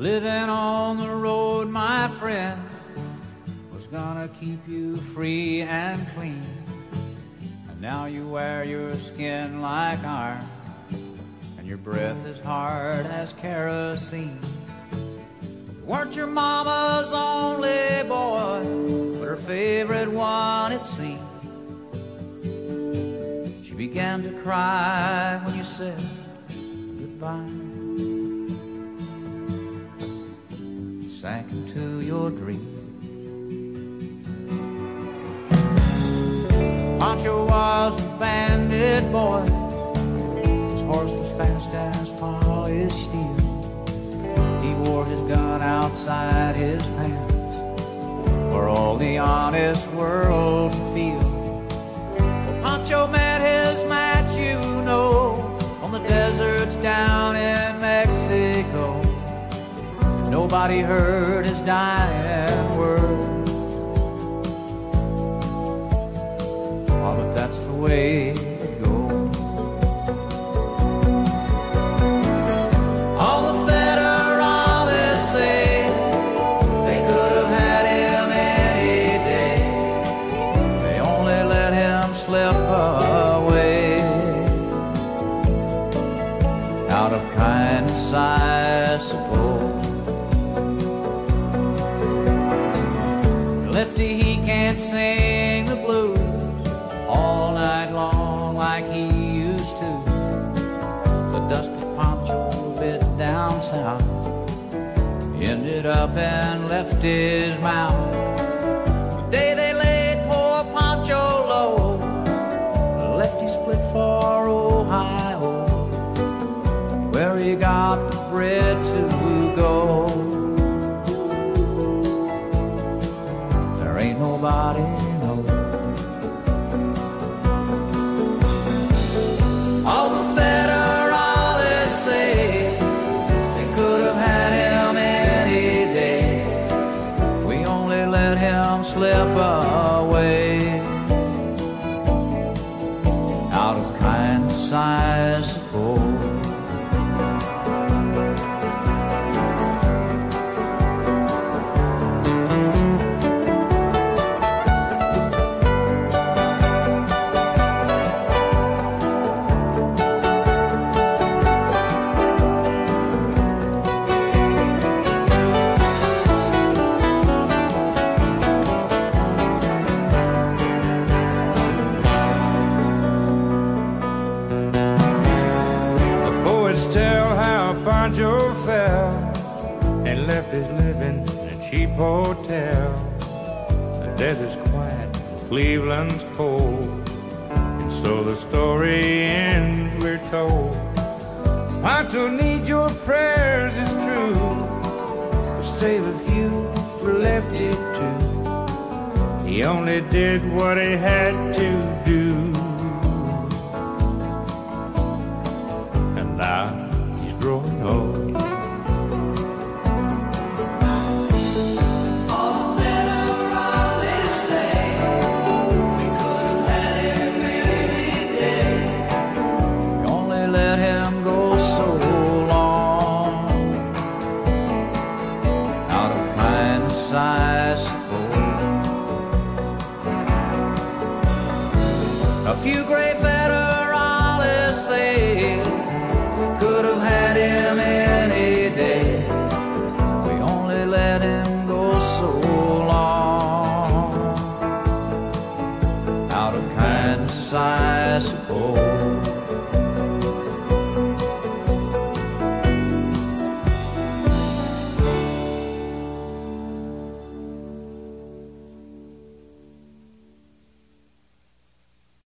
Living on the road, my friend, was gonna keep you free and clean. And now you wear your skin like iron, and your breath is hard as kerosene. Weren't your mama's only boy, but her favorite one, it seemed. She began to cry when you said goodbye. Sank into your dream. Pancho was a bandit boy. His horse was fast as polished steel. He wore his gun outside his pants for all the honest world to feel. Well, Pancho met his match, you know, on the deserts down Nobody heard his dying word. Oh, but that's the way Lefty, he can't sing the blues all night long like he used to. But Dusty Pancho, a bit down south, ended up and left his mouth. Slip away. Pancho fell and left his living in a cheap hotel. The desert's quiet, Cleveland's cold, and so the story ends. We're told Pancho need your prayers, it's true, save a few for left it to. He only did what he had to do. and now bicycle. A few gray federales say could have had him any day. We only let him go so long out of kindness, I suppose.